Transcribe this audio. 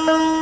Música